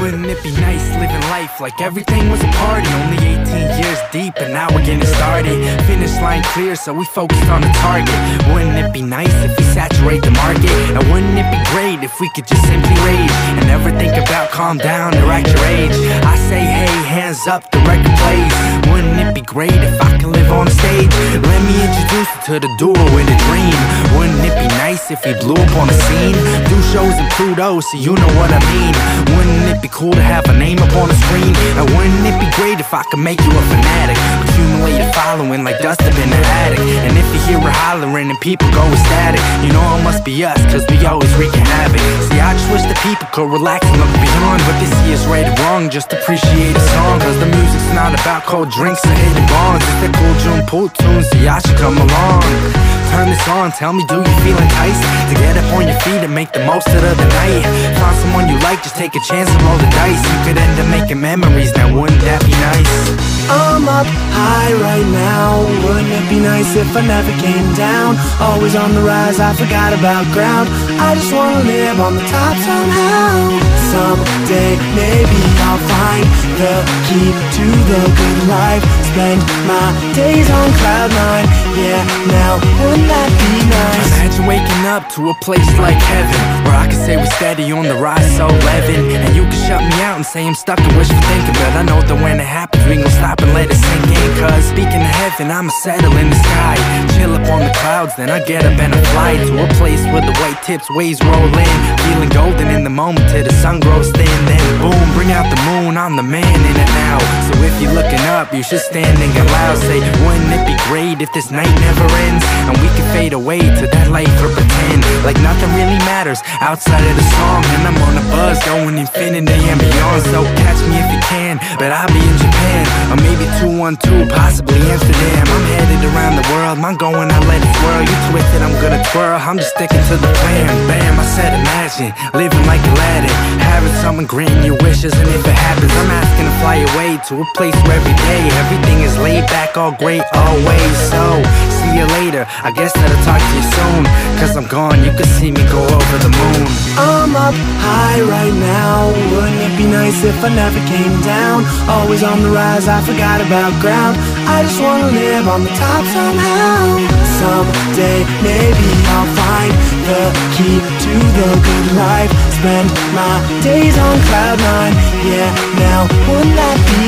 Wouldn't it be nice living life like everything was a party? Only 18 years deep, and now we're getting started. Finish line clear, so we focused on the target. Wouldn't it be nice if we saturate the market? And wouldn't it be great if we could just simply rage and never think about calm down or act your age? I say, hey, hands up, the record plays. Be great if I could live on stage? Let me introduce you to the duo in a dream. Wouldn't it be nice if we blew up on the scene? Do shows in Pluto, so you know what I mean. Wouldn't it be cool to have a name up on the screen? And wouldn't it be great if I could make you a fanatic? Accumulate a following like dust up in the attic. And if you hear her hollering and people go ecstatic, you know it must be us, cause we always wreaking havoc. See, I just wish the people could relax and look beyond what this year's rated wrong. Just appreciate the song, cause the music's not about cold drinks and hating bonds. It's the cool June pool tunes, so y'all should come along. Turn this on, tell me, do you feel enticed to get up on your feet and make the most of the night? Find someone you like, just take a chance and roll the dice. You could end up making memories, now wouldn't that be nice? I'm up high right now. Wouldn't it be nice if I never came down? Always on the rise, I forgot about ground. I just wanna live on the top somehow. Someday, maybe I'll find the key to the good life. Spend my days on cloud nine. Yeah, now wouldn't that be nice? Imagine waking up to a place like heaven Where I can say we're steady on the rise, so living And you can shut me out and say I'm stuck and wishful thinking But I know that when it happens we gon' stop and let it sink in. Cause speaking of heaven, I'ma settle in the sky. Chill up on the clouds, then I get up and I fly To a place where the white tips waves roll in. Feeling golden in the moment till the sun grows thin. Then boom, bring out the moon, I'm the man in it now. So if you're looking up, you should stand and get loud Say, wouldn't it be great if this night never ends? And we can fade away to that life or pretend Like nothing really matters outside of the song And I'm on a buzz going infinity and beyond. So catch me if you can, but I'll be in Japan. Or maybe 212, possibly Amsterdam. I'm headed around the world, I'm going, I let it swirl You twisted, I'm gonna twirl, I'm just sticking to the plan. Bam, I said imagine, living like Aladdin Having someone granting your wishes and if it happens I'm asking to fly away to a place where every day Everything is laid back, all great, always. So, see you later, I guess that I'll talk to you soon Cause I'm gone, you can see me go over the moon. I'm up high right now. Wouldn't it be nice if I never came down? Always on the rise, I forgot about ground. I just wanna live on the top somehow. Someday, maybe I'll find the key to the good life. Spend my days on cloud nine. Yeah, now wouldn't that be?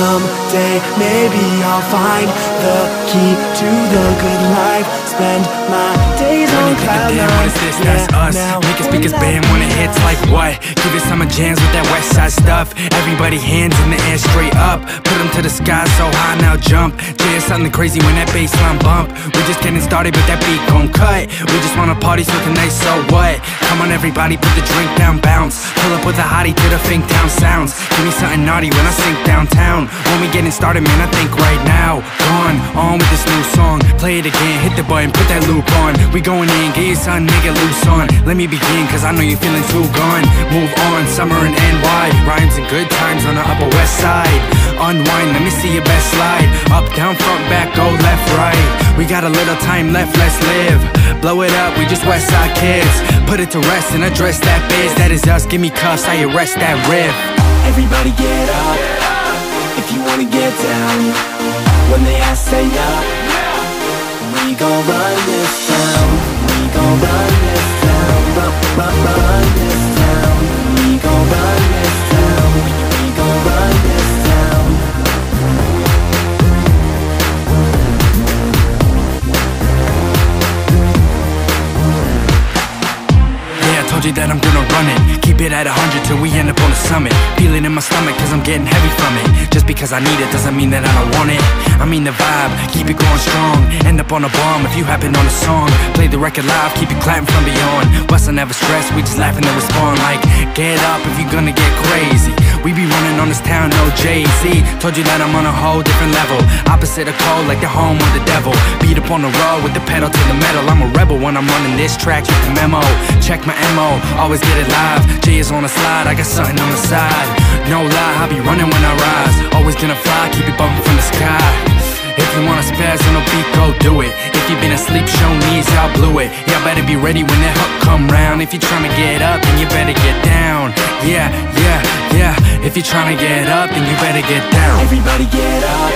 Someday, maybe I'll find the key to the good life. Spend my days on When you think cloud nine. what is this? That's us. now Make speakers bam when it hits like what? Give it some jams with that west side stuff. Everybody hands in the air straight up. Put them to the sky so high now jump. Jam something crazy when that bass line bump. We just getting started but that beat gon' cut. We just wanna party so tonight, so what? Come on everybody, put the drink down, bounce. Pull up with a hottie to the Fink Town sounds. Give me something naughty when I sink downtown. When we getting started, man, I think right now. Gone, on with this new song. Play it again, hit the button, put that loop on. We going in, get your son, nigga, loose on. Let me begin, cause I know you're feeling too gone. Move on, summer in NY. Rhymes and good times on the upper west side. Unwind, let me see your best slide. Up, down, front, back, go left, right. We got a little time left, let's live. Blow it up, we just west side kids. Put it to rest and address that biz. That is us, give me cuffs, I arrest that riff. Everybody get up if you wanna get down. When they ask, say up. We gon' run this till we end up on the summit. In my stomach cause I'm getting heavy from it. Just because I need it doesn't mean that I don't want it. I mean the vibe, keep it going strong. End up on a bomb if you happen on a song. Play the record live, keep it clapping from beyond. West I never stress, we just laughing and respond like, get up if you're gonna get crazy. We be running on this town, no Jay-Z. Told you that I'm on a whole different level. Opposite of cold, like the home of the devil. Beat up on the road with the pedal to the metal. I'm a rebel when I'm running this track, you can memo. Check my MO, always get it live. J is on the slide, I got something on the side. No lie, I be running when I rise. Always gonna fly, keep it bumping from the sky. If you wanna spaz on a beat, go do it. If you've been asleep, show knees, y'all blew it. Y'all better be ready when that hook come round. If you're trying to get up, then you better get down. Yeah, yeah, yeah. If you're trying to get up, then you better get down. Everybody get up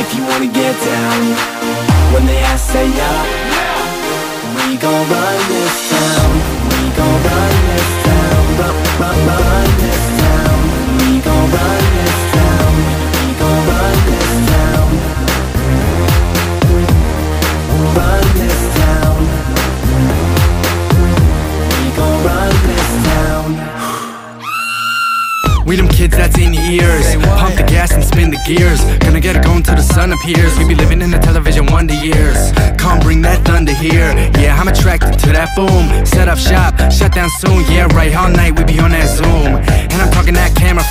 if you wanna get down. When they ask, say up. We gon' run this town. We gon' run this town. Run, run, run this. We them kids that's in ears. Pump the gas and spin the gears. Gonna get it going till the sun appears. We be living in the television wonder years. Come bring that thunder here. Yeah, I'm attracted to that boom. Set up shop, shut down soon. Yeah, right, all night we be on that Zoom.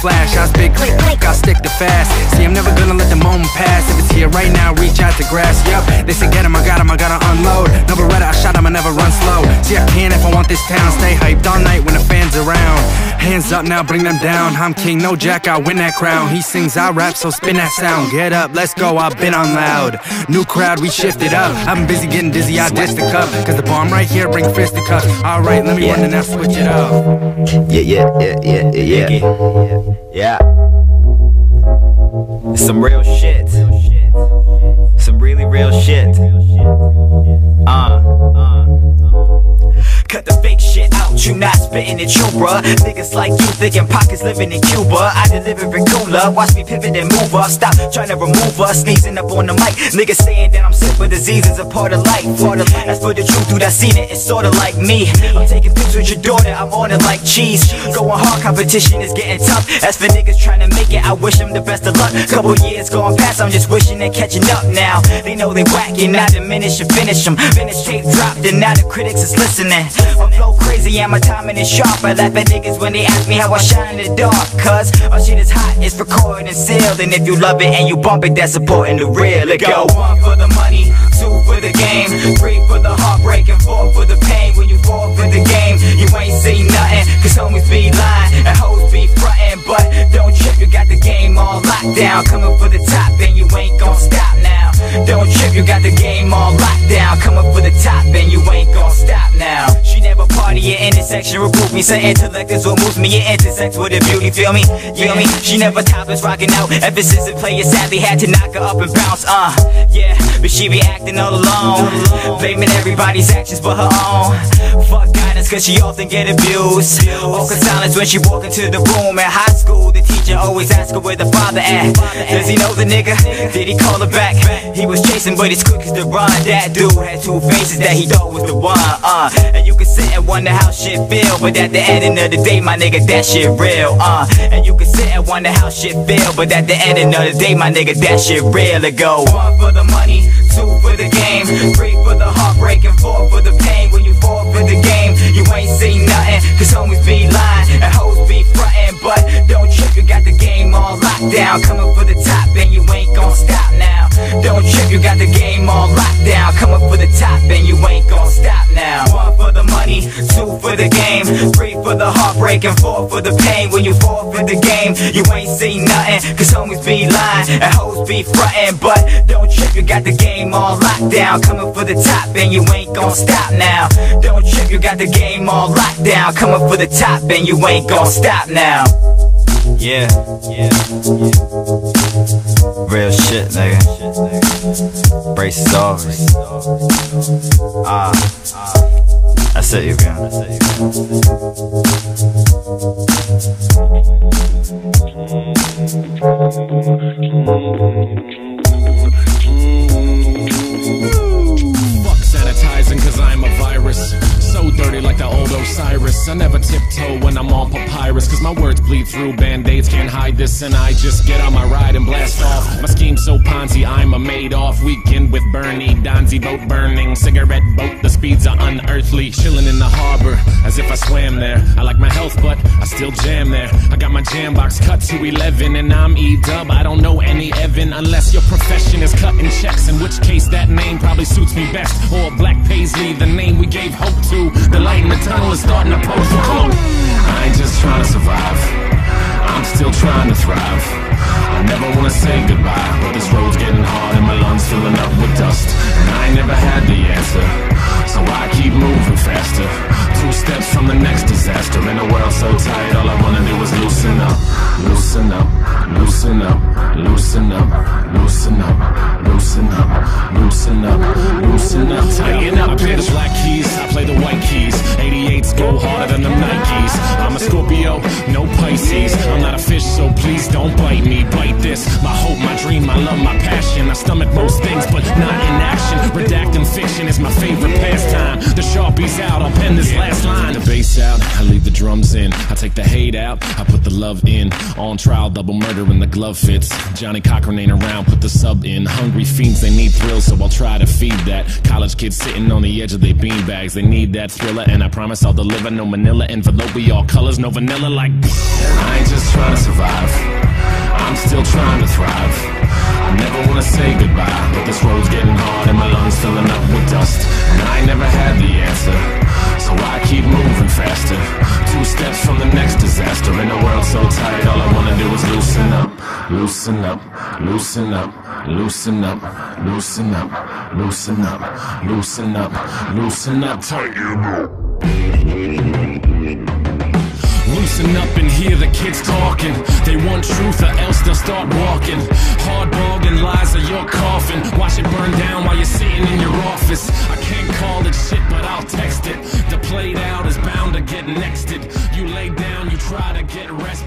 Flash. I spit click, click, I stick to fast. See, I'm never gonna let the moment pass. If it's here right now, reach out to grass. Yup, they say get him, I got him, I gotta unload. No Beretta, I shot him, I never run slow. See, I can if I want this town. Stay hyped all night when the fans around. Hands up now, bring them down. I'm king, no jack, I win that crown. He sings, I rap, so spin that sound. Get up, let's go, I've been on loud. New crowd, we shifted up. I've been busy getting dizzy, I dished the cup. Cause the bomb right here, bring fisticuffs. Alright, let me run and now switch it up. Yeah, yeah, yeah, yeah, yeah, yeah. Yeah. Some real shit. Real shit. Uh, uh. Cut the fake you not spitting it true, bruh. Niggas like you thinking pockets living in Cuba. I deliver it cooler, watch me pivot and move up. Stop trying to remove us, sneezing up on the mic. Niggas saying that I'm sick, but disease is a part of life. Part of life. As for the truth, dude, I seen it, it's sorta like me. I'm taking pictures with your daughter, I'm on it like cheese. Going hard, competition is getting tough. As for niggas trying to make it, I wish them the best of luck. Couple years going past, I'm just wishing they're catching up now. They know they whacking, I diminish and finish them. Finish tape dropped, and now the critics is listening. I'm flow crazy and my timing is sharp. I laugh at niggas when they ask me how I shine in the dark. Cause our shit is hot, it's recorded and sealed. And if you love it and you bump it, that's supporting the real. Let go. One for the money, two for the game, three for the heartbreak, and four for the pain. When you fall for the game, you ain't seen nothing. Cause homies be lying and hoes be frontin'. But don't trip, you got the game all locked down. Coming for the top, and you ain't gon' stop now. Don't trip, you got the game all locked down. Coming for the top, and you ain't gon' stop now. She never party at intersection, recruit me. Say intellect is what moves me. It intersects with the beauty, feel me? Feel me? She never topless, rocking out. Ever since the player sadly had to knock her up and bounce. Uh, yeah, but she be acting all alone, blaming everybody's actions but her own. Fuck guidance, cause she often get abused. Awkward silence when she walk into the room at high school. The teacher always ask her where the father at. Does he know the nigga? Did he call her back? He was chasing, but he's quick as the run. That dude had two faces that he thought was the one. Uh, and you can sit and wonder how shit feel, but at the end of the day, my nigga, that shit real. Uh, and you can sit and wonder how shit feel, but at the end of the day, my nigga, that shit real. It go one for the money, two for the game, three for the heartbreak, and four for the pain. When you fall for the game, you ain't seen nothing, cause homies be lying and hoes be frontin'. But don't trip, you got the game all locked down, coming for the top, and you ain't gon' stop for the game, three for the heartbreak, and four for the pain. When you fall for the game, you ain't seen nothing, cause homies be lying and hoes be frontin'. But don't trip, you got the game all locked down, coming for the top, and you ain't gon' stop now. Don't trip, you got the game all locked down, coming for the top, and you ain't gon' stop now. Yeah, yeah, yeah. Real shit, nigga. Brace stories. Ah, that's it, you got. Fuck like the old Osiris. I never tiptoe when I'm on papyrus. Cause my words bleed through band-aids, can't hide this. And I just get on my ride and blast off. My scheme so Ponzi, I'm a Madoff. Weekend with Bernie, Donzi boat burning. Cigarette boat, the speeds are unearthly. Chilling in the harbor as if I swam there. I like my health, but I still jam there. I got my jam box cut to 11 and I'm E-dub. I don't know any Evan unless your profession is cutting checks. In which case that name probably suits me best. Or Black Paisley, the name we gave hope to. The light in the tunnel is starting to post. Come on. I ain't just trying to survive. I'm still trying to thrive. I never wanna say goodbye, but this road's getting hard and my lungs filling up with dust. And I ain't never had the answer, so I keep moving faster. Two steps from the next disaster. In a world so tight, all I wanna do is loosen up, loosen up, loosen up, loosen up, loosen up, loosen up, loosen up, loosen up, tighten up. Bitch, black keys, I play the one white keys. 88s go harder than the Nikes. I'm a Scorpio, no Pisces. I'm not a fish, so please don't bite me. Bite this, my hope, my dream, my love, my passion. I stomach most things, but not in action. Redacting fiction is my favorite pastime. The sharpie's out, I'll pen this last line. The bass out, I leave the drums in. I take the hate out, I put the love in. On trial, double murder when the glove fits. Johnnie Cochran ain't around, put the sub in. Hungry fiends, they need thrills, so I'll try to feed that. College kids sitting on the edge of their beanbags, they need that thriller, and I promise I'll deliver. No manila envelope, we all colors, no vanilla like. I ain't just trying to survive, I'm still trying to thrive. I never wanna say goodbye, but this road's getting hard and my lungs filling up with dust. And I never had the answer, so I keep moving faster. Two steps from the next disaster. In a world so tight, all I wanna do is loosen up, loosen up, loosen up, loosen up, loosen up, loosen up, loosen up, loosen up, tighten up. Loosen up and hear the kids talking. They want truth or else they'll start walking. Hard and lies are your coffin. Watch it burn down while you're sitting in your office. I can't call it shit, but I'll text it. The played out is bound to get nexted. You lay down, you try to get rest, but that